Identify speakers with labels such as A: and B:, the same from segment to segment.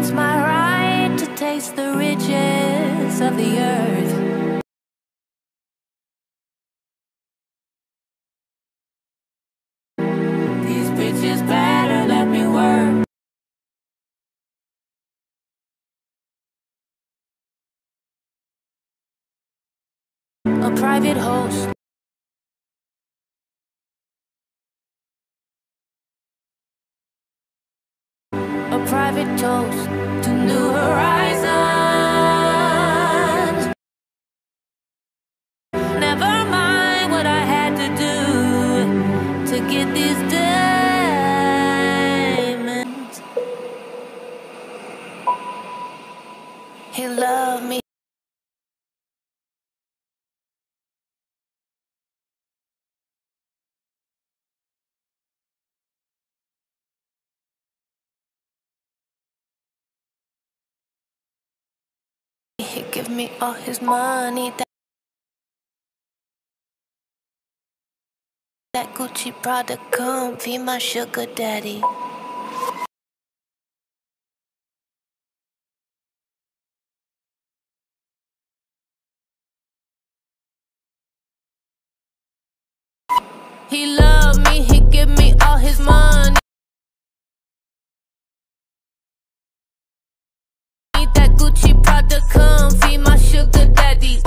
A: it's my right to taste the riches of the earth. These bitches better let me work. A private host. Give me all his money. That, Gucci Prada come be my sugar daddy. He love me, he give me all his money. That Gucci Prada come be my sugar daddy.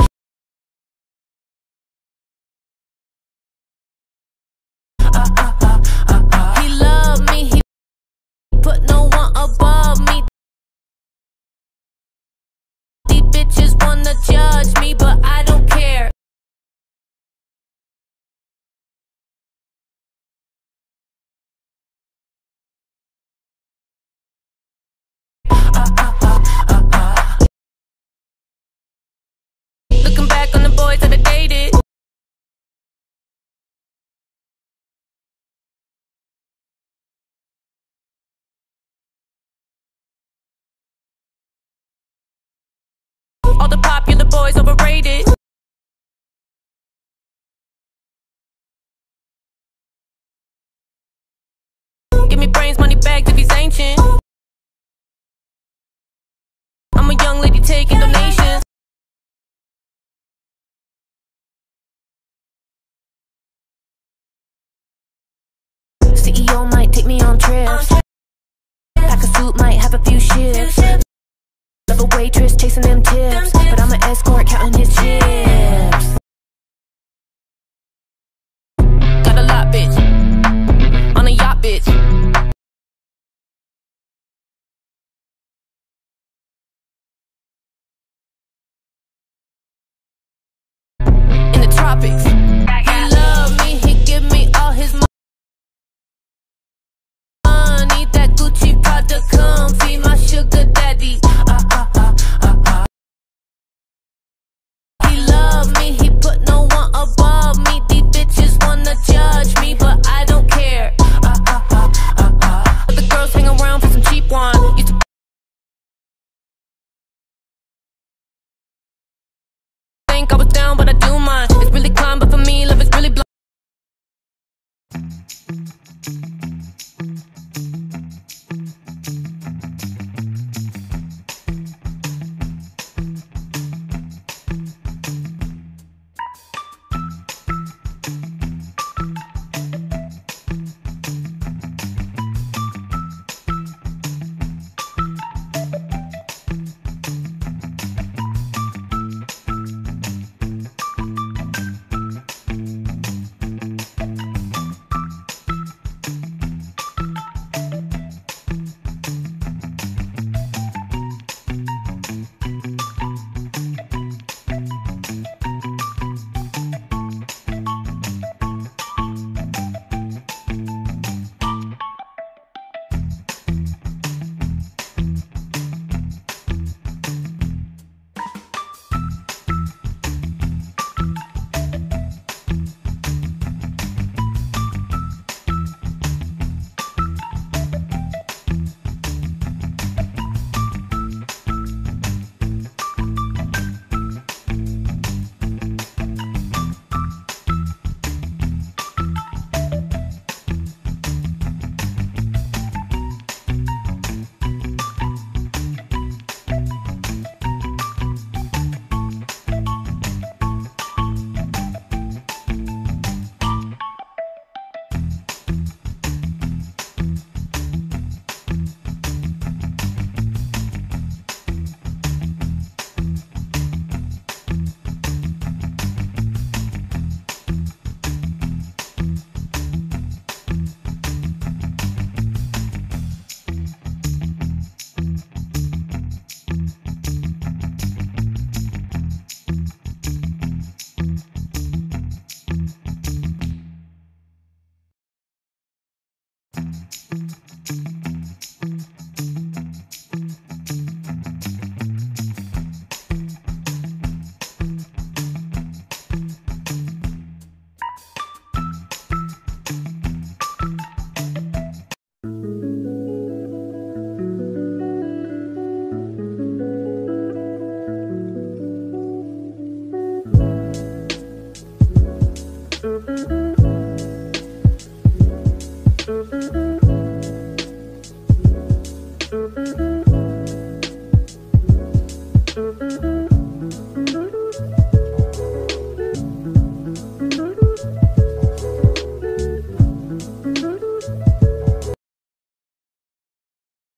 A: Judge me, but I don't take me on trips. Pack a suit, might have a few shifts Love a waitress chasing them tips. But I'm an escort counting his chips. Got a lot, bitch. On a yacht, bitch. but I do Mm-hmm.